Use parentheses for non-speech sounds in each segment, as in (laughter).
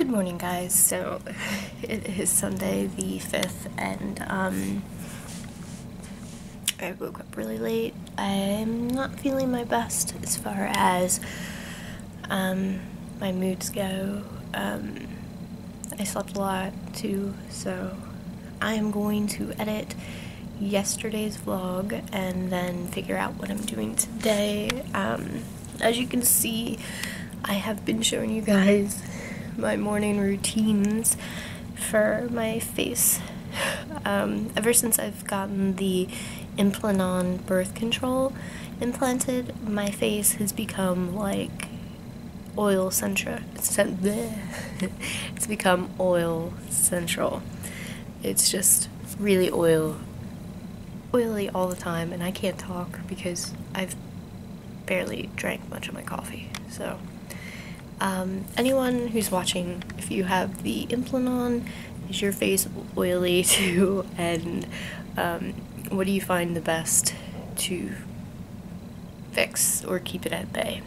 morning guys. So (laughs) it is sunday the 5th and um i woke up really late. I'm not feeling my best as far as um my moods go. Um i slept a lot too so i am going to edit yesterday's vlog and then figure out what i'm doing today. Um as you can see I have been showing you guys my morning routines for my face. Um, ever since I've gotten the Implanon birth control implanted, my face has become like oil central. (laughs) It's become oil central. It's just really oil, oily all the time, and I can't talk because I've barely drank much of my coffee. So. Um, anyone who's watching, if you have the Implanon, is your face oily (laughs) too? And um, what do you find the best to fix or keep it at bay?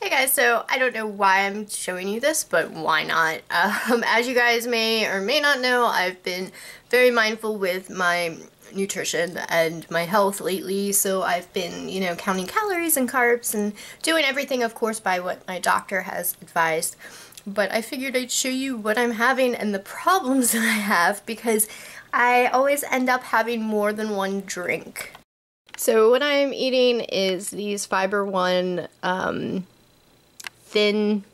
Hey guys, so I don't know why I'm showing you this, but why not? (laughs) Um, as you guys may or may not know, I've been very mindful with my nutrition and my health lately so I've been you know counting calories and carbs and doing everything of course by what my doctor has advised but I figured I'd show you what I'm having and the problems (laughs) that I have because I always end up having more than one drink. So what I'm eating is these Fiber One um, thin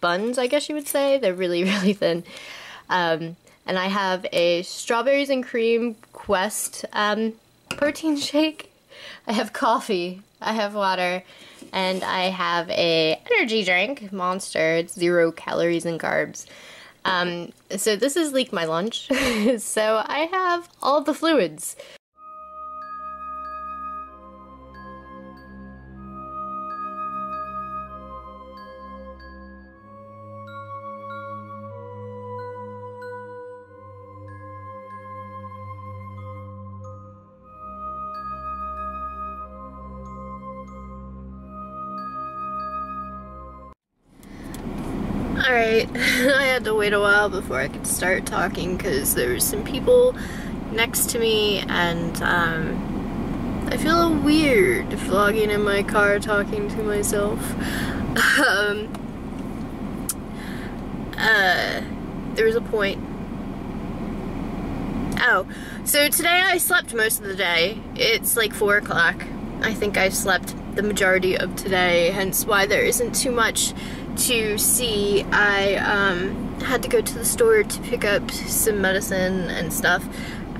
buns, I guess you would say. They're really, (laughs) really thin. Um, and I have a strawberries and cream Quest um, protein (laughs) shake. I have coffee. I have water. And I have a energy drink, Monster. It's zero calories and carbs. Um, so this is like my lunch. (laughs) so I have all the fluids. Alright, (laughs) I had to wait a while before I could start talking because there were some people next to me and um, I feel weird vlogging in my car talking to myself. (laughs) um, uh, there was a point. Oh, so today I slept most of the day. It's like 4 o'clock. I think I slept the majority of today, hence why there isn't too much to see, I um, had to go to the store to pick up some medicine and stuff.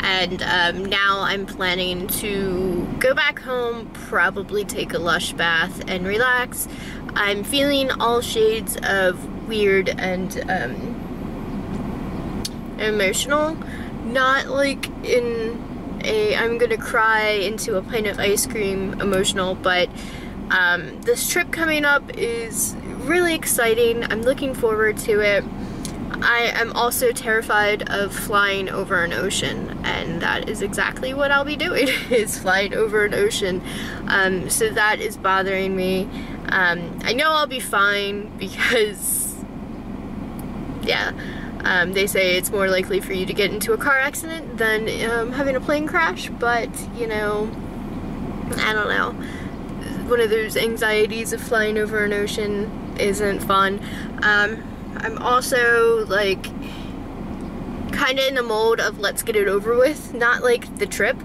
And um, now I'm planning to go back home, probably take a lush bath and relax. I'm feeling all shades of weird and um, emotional. Not like in a I'm gonna cry into a pint of ice cream emotional, but um, this trip coming up is really exciting. I'm looking forward to it. I am also terrified of flying over an ocean and that is exactly what I'll be doing (laughs) is flying over an ocean um, so that is bothering me um, I know I'll be fine (laughs) because yeah um, they say it's more likely for you to get into a car accident than um, having a plane crash but you know I don't know one of those anxieties of flying over an ocean isn't fun. Um, I'm also like kind of in the mode of let's get it over with, not like the trip,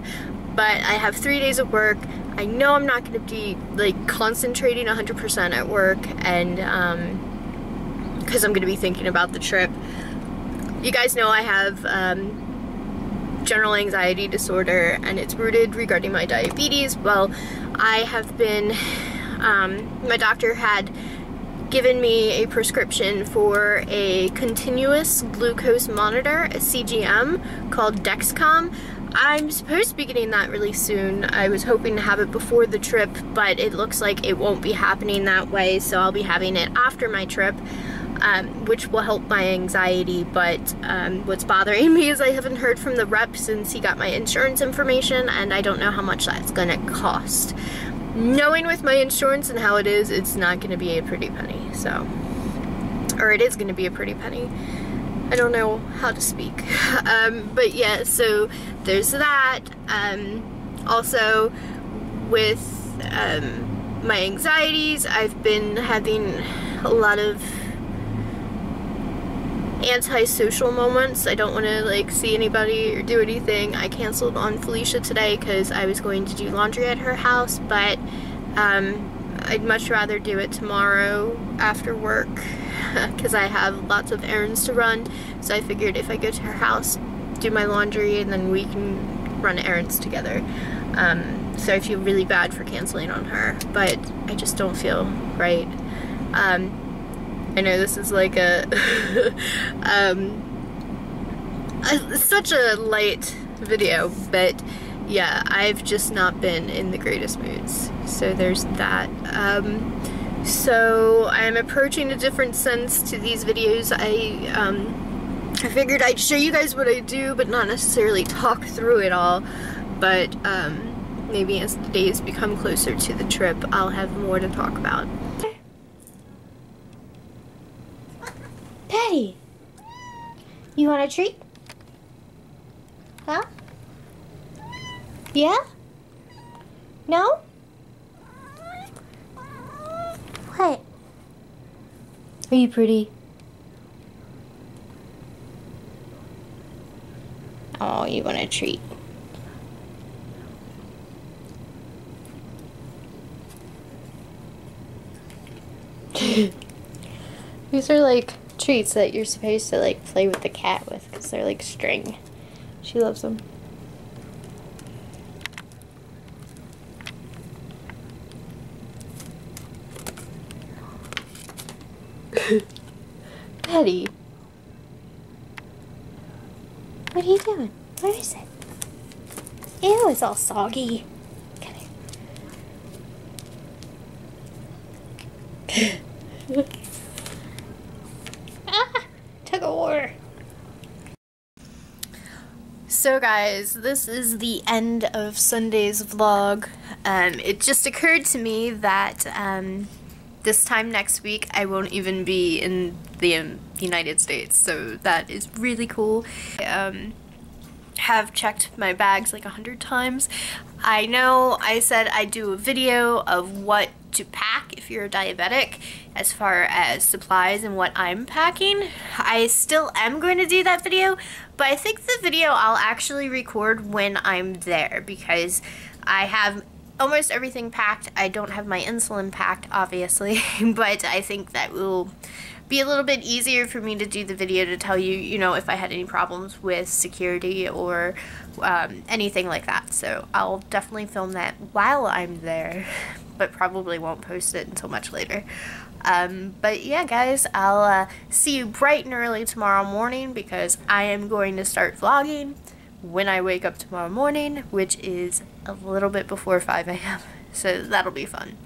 but I have three days of work. I know I'm not going to be like concentrating 100% at work and um, because I'm going to be thinking about the trip. You guys know I have um, general anxiety disorder and it's rooted regarding my diabetes. Well, I have been, um, my doctor had given me a prescription for a continuous glucose monitor, a CGM, called Dexcom. I'm supposed to be getting that really soon. I was hoping to have it before the trip, but it looks like it won't be happening that way, so I'll be having it after my trip. Um, which will help my anxiety, but um, what's bothering me is I haven't heard from the rep since he got my insurance information, and I don't know how much that's gonna cost knowing with my insurance and how it is, it's not going to be a pretty penny. So, or it is going to be a pretty penny. I don't know how to speak. (laughs) Um, but yeah, so there's that. Um, also, with um, my anxieties, I've been having a lot of antisocial moments. I don't want to like see anybody or do anything. I canceled on Felicia today because I was going to do laundry at her house, but um, I'd much rather do it tomorrow after work (laughs) because I have lots of errands to run. So I figured if I go to her house, do my laundry, and then we can run errands together. Um, so I feel really bad for canceling on her, but I just don't feel right. Um, I know this is like a, (laughs) um, a, such a light video, but yeah, I've just not been in the greatest moods. So there's that. Um, so I'm approaching a different sense to these videos. I, um, I figured I'd show you guys what I do, but not necessarily talk through it all. But um, maybe as the days become closer to the trip, I'll have more to talk about. You want a treat? Huh? Yeah? No? What? Are you pretty? Oh, you want a treat. (laughs) These are like treats that you're supposed to like play with the cat with because they're like string. She loves them. (laughs) Betty. What are you doing? Where is it? Ew, it's all soggy. Come here. (laughs) took a war. So guys, this is the end of Sunday's vlog. Um, it just occurred to me that um, this time next week I won't even be in the um, United States, so that is really cool. I um, have checked my bags like a hundred times. I know I said I'd do a video of what to pack if you're a diabetic as far as supplies and what I'm packing. I still am going to do that video, but I think the video I'll actually record when I'm there because I have almost everything packed. I don't have my insulin packed, obviously, (laughs) but I think that will be a little bit easier for me to do the video to tell you, you know, if I had any problems with security or um, anything like that. So I'll definitely film that while I'm there, (laughs) but probably won't post it until much later. Um, but yeah, guys, I'll uh, see you bright and early tomorrow morning because I am going to start vlogging when I wake up tomorrow morning, which is a little bit before 5 a.m. (laughs) So that'll be fun.